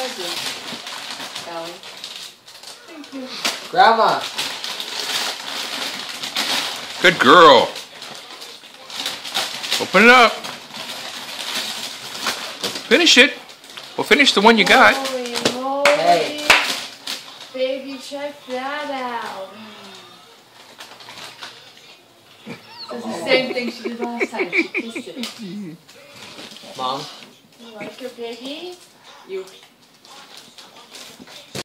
Thank you, Allie. Thank you. Grandma. Good girl. Open it up. Finish it. Well, finish the one you got. Holy moly. Hey. Baby, check that out. It's the same thing she did last time. She kissed it. Mom. You like your baby? You